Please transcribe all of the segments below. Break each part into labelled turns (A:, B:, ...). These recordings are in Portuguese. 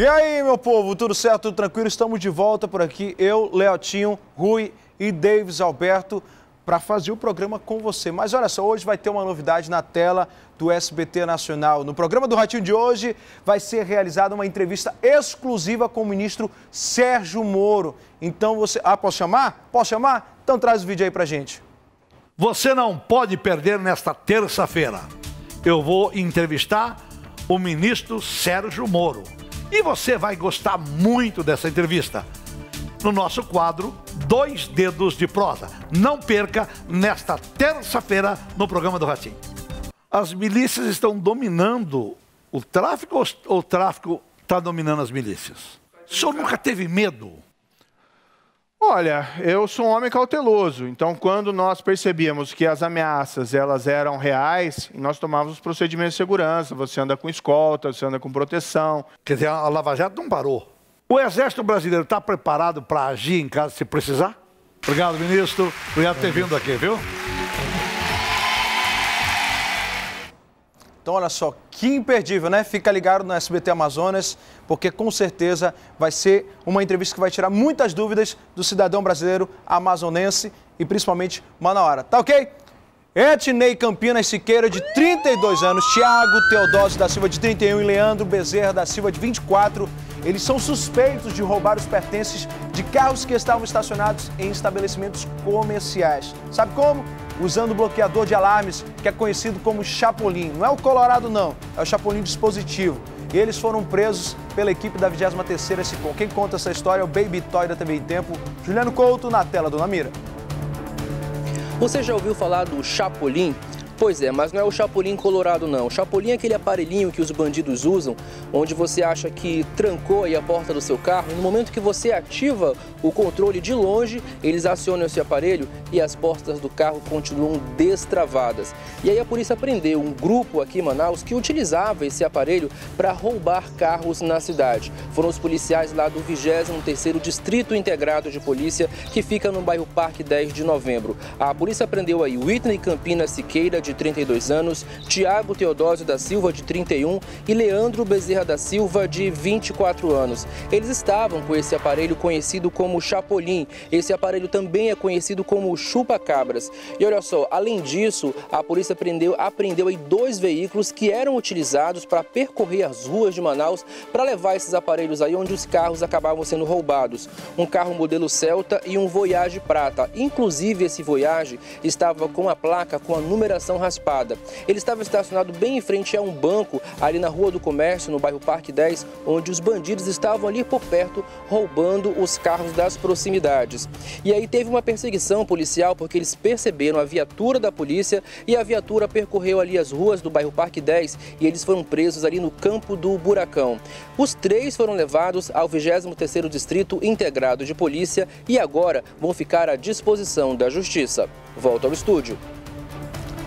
A: E aí, meu povo, tudo certo, tudo tranquilo? Estamos de volta por aqui, eu, Leotinho, Rui e Davis Alberto, para fazer o programa com você. Mas olha só, hoje vai ter uma novidade na tela do SBT Nacional. No programa do Ratinho de hoje vai ser realizada uma entrevista exclusiva com o ministro Sérgio Moro. Então você. Ah, posso chamar? Posso chamar? Então traz o vídeo aí pra gente.
B: Você não pode perder nesta terça-feira. Eu vou entrevistar o ministro Sérgio Moro. E você vai gostar muito dessa entrevista. No nosso quadro, Dois Dedos de Prosa. Não perca nesta terça-feira no programa do Ratinho. As milícias estão dominando o tráfico ou o tráfico está dominando as milícias? O senhor nunca teve medo?
C: Olha, eu sou um homem cauteloso, então quando nós percebíamos que as ameaças elas eram reais, nós tomávamos os procedimentos de segurança, você anda com escolta, você anda com proteção.
B: Quer dizer, a Lava Jato não parou. O Exército Brasileiro está preparado para agir em caso se precisar? Obrigado, ministro. Obrigado por ter vindo aqui, viu?
A: Então, olha só, que imperdível, né? Fica ligado no SBT Amazonas, porque com certeza vai ser uma entrevista que vai tirar muitas dúvidas do cidadão brasileiro amazonense e principalmente Manaus. Tá ok? Etnei Campinas Siqueira, de 32 anos, Tiago Teodósio da Silva, de 31 e Leandro Bezerra da Silva, de 24. Eles são suspeitos de roubar os pertences de carros que estavam estacionados em estabelecimentos comerciais. Sabe como? Usando o bloqueador de alarmes que é conhecido como Chapolin. Não é o Colorado, não, é o Chapolin dispositivo. E eles foram presos pela equipe da 23ª SICOM. Quem conta essa história é o Baby Toy da TV em Tempo, Juliano Couto, na tela do Namira.
D: Você já ouviu falar do Chapolin? Pois é, mas não é o Chapolin colorado não. O Chapolin é aquele aparelhinho que os bandidos usam, onde você acha que trancou a porta do seu carro, no momento que você ativa o controle de longe, eles acionam esse aparelho e as portas do carro continuam destravadas. E aí a polícia prendeu um grupo aqui em Manaus que utilizava esse aparelho para roubar carros na cidade. Foram os policiais lá do 23º Distrito Integrado de Polícia, que fica no bairro Parque 10 de Novembro. A polícia prendeu aí Whitney Campina Siqueira, de de 32 anos, Tiago Teodósio da Silva, de 31 e Leandro Bezerra da Silva, de 24 anos. Eles estavam com esse aparelho conhecido como Chapolin. Esse aparelho também é conhecido como chupa-cabras. E olha só, além disso, a polícia prendeu, apreendeu aí dois veículos que eram utilizados para percorrer as ruas de Manaus para levar esses aparelhos aí onde os carros acabavam sendo roubados. Um carro modelo Celta e um Voyage Prata. Inclusive, esse Voyage estava com a placa com a numeração raspada. Ele estava estacionado bem em frente a um banco, ali na Rua do Comércio, no bairro Parque 10, onde os bandidos estavam ali por perto roubando os carros das proximidades. E aí teve uma perseguição policial porque eles perceberam a viatura da polícia e a viatura percorreu ali as ruas do bairro Parque 10 e eles foram presos ali no campo do Buracão. Os três foram levados ao 23º Distrito Integrado de Polícia e agora vão ficar à disposição da Justiça. Volto ao estúdio.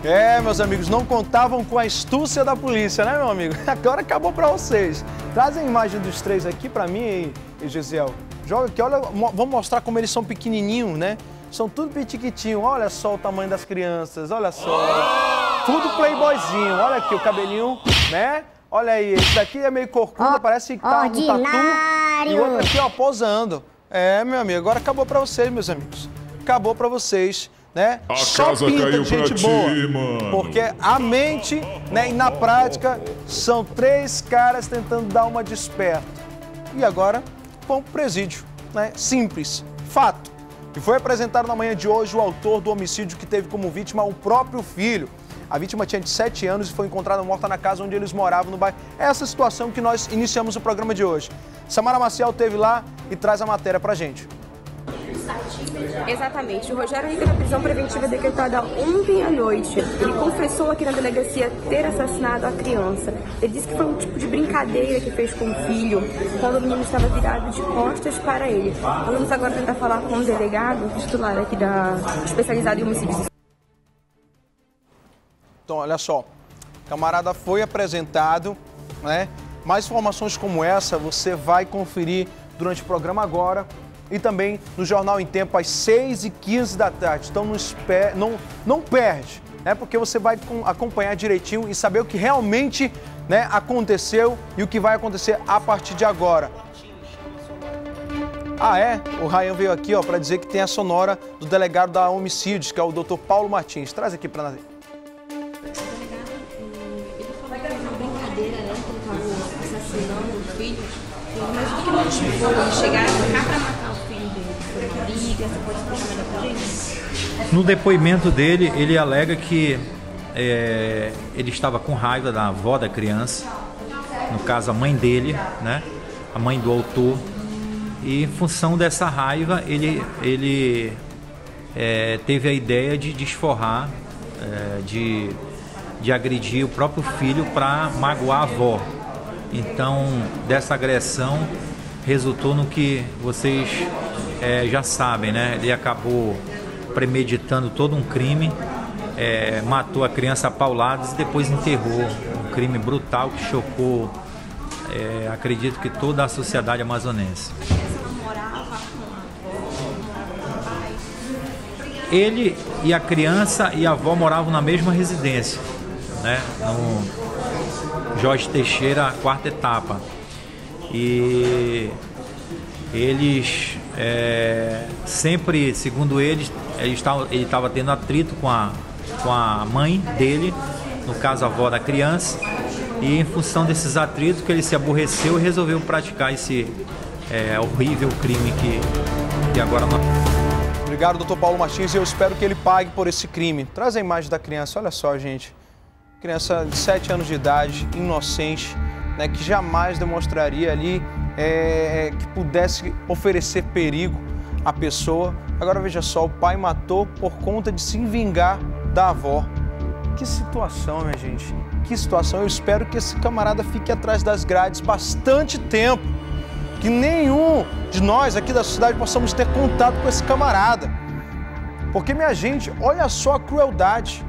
A: É, meus amigos, não contavam com a astúcia da polícia, né, meu amigo? Agora acabou para vocês. Trazem a imagem dos três aqui para mim, e Gisele. Joga aqui, olha, vamos mostrar como eles são pequenininhos, né? São tudo pitiquitinho. Olha só o tamanho das crianças, olha só. Tudo playboyzinho. Olha aqui o cabelinho, né? Olha aí, esse daqui é meio corcunda, oh, parece que tá ordinário. um tatu. E o outro aqui, ó, posando. É, meu amigo, agora acabou para vocês, meus amigos. Acabou para vocês né?
E: A Só casa pinta caiu de gente boa. Ti, mano.
A: Porque a mente, né, e na prática, são três caras tentando dar uma desperta. E agora, vão pro presídio, né? Simples, fato. E foi apresentado na manhã de hoje o autor do homicídio que teve como vítima o próprio filho. A vítima tinha de 7 anos e foi encontrada morta na casa onde eles moravam no bairro. É essa situação que nós iniciamos o programa de hoje. Samara Maciel teve lá e traz a matéria pra gente.
F: Exatamente. O Rogério Henrique na prisão preventiva decretada ontem à noite. Ele confessou aqui na delegacia ter assassinado a criança. Ele disse que foi um tipo de brincadeira que fez com o filho, quando o menino estava virado de costas para ele. Vamos agora tentar falar com o delegado, titular aqui da especializada em homicídios.
A: Então, olha só. Camarada foi apresentado, né? Mais informações como essa você vai conferir durante o programa agora e também no Jornal em Tempo às 6h15 da tarde. Então não, espere, não, não perde, né? porque você vai acompanhar direitinho e saber o que realmente né, aconteceu e o que vai acontecer a partir de agora. Ah, é? O Ryan veio aqui para dizer que tem a sonora do delegado da homicídios, que é o Dr. Paulo Martins. Traz aqui para nós.
G: Ele chegar cá para matar Pra gente?
H: No depoimento dele, ele alega que é, ele estava com raiva da avó da criança, no caso a mãe dele, né? A mãe do autor. E em função dessa raiva, ele, ele é, teve a ideia de desforrar, é, de, de agredir o próprio filho para magoar a avó. Então, dessa agressão resultou no que vocês é, já sabem, né? Ele acabou premeditando todo um crime, é, matou a criança a pauladas e depois enterrou. Um crime brutal que chocou, é, acredito que toda a sociedade amazonense. Ele e a criança e a avó moravam na mesma residência, né? No, Jorge Teixeira, quarta etapa. E eles é, sempre, segundo eles, ele estava, ele tendo atrito com a, com a mãe dele, no caso a avó da criança, e em função desses atritos que ele se aborreceu e resolveu praticar esse é, horrível crime que, que agora nós...
A: Obrigado, doutor Paulo Martins, e eu espero que ele pague por esse crime. Traz a imagem da criança, olha só, gente. Criança de 7 anos de idade, inocente, né, que jamais demonstraria ali é, que pudesse oferecer perigo à pessoa. Agora veja só, o pai matou por conta de se vingar da avó. Que situação, minha gente. Que situação. Eu espero que esse camarada fique atrás das grades bastante tempo. Que nenhum de nós aqui da sociedade possamos ter contato com esse camarada. Porque, minha gente, olha só a crueldade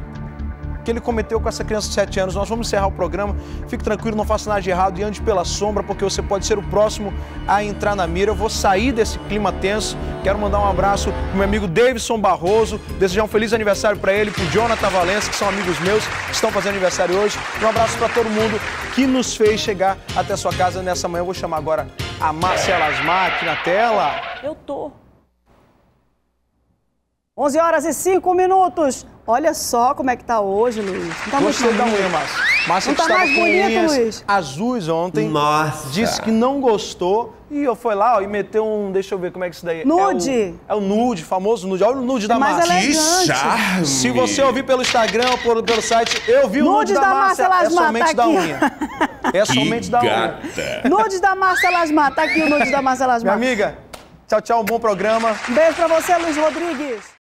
A: que ele cometeu com essa criança de 7 anos. Nós vamos encerrar o programa. Fique tranquilo, não faça nada de errado e ande pela sombra, porque você pode ser o próximo a entrar na mira. Eu vou sair desse clima tenso. Quero mandar um abraço pro meu amigo Davidson Barroso, desejar um feliz aniversário para ele, pro Jonathan Valença, que são amigos meus, que estão fazendo aniversário hoje. Um abraço para todo mundo que nos fez chegar até sua casa nessa manhã. Eu vou chamar agora a Marcela Asmar aqui na tela.
I: Eu tô. 11 horas e 5 minutos. Olha só como é que tá hoje, Luiz. Não tá
A: Gostei da unha, Márcia. Márcia
I: não tá
A: estava
I: mais
A: com
I: bonito, Luiz.
A: azuis ontem.
J: Nossa.
A: Disse que não gostou. E eu fui lá ó, e meteu um. Deixa eu ver como é que isso daí é.
I: Nude.
A: É o, é o nude, famoso nude. Olha o nude da
I: mais
A: Márcia.
I: elegante.
J: charme.
A: Se você ouvir pelo Instagram ou por- pelo site, eu vi o nude da,
I: da
A: Márcia.
I: Márcia
A: é
I: Lasmar,
A: somente
I: tá
A: da
I: aqui.
A: unha. É somente da unha.
I: Nudes da Márcia Lasmar. Tá aqui o nudes da Márcia
A: Minha
I: Lasmar.
A: amiga, tchau, tchau. Um bom programa.
I: Beijo pra você, Luiz Rodrigues.